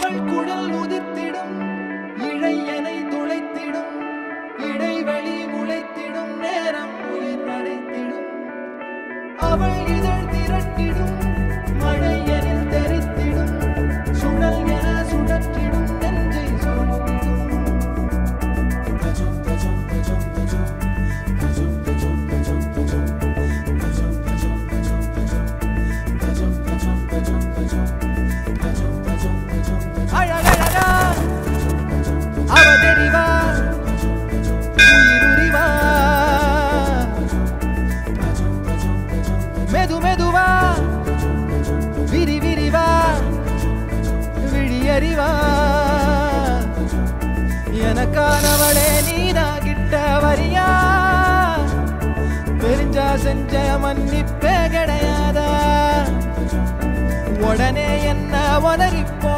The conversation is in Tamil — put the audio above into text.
அவள் குழல் உதிர்த்திடும் என துளைத்திடும் இடைவெளி முளைத்திடும் நேரம் உயிர் அடைத்திடும். அவள் இதழ் திரட்டிடும் அவ எனக்கானவளே நீதா கிட்ட வரியா தெரிஞ்சா செஞ்ச மன்னிப்பே கிடையாதா உடனே என்ன உதறிப்போ